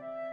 Bye.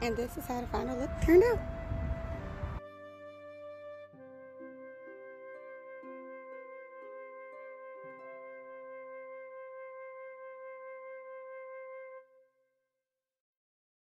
And this is how the final look turned out.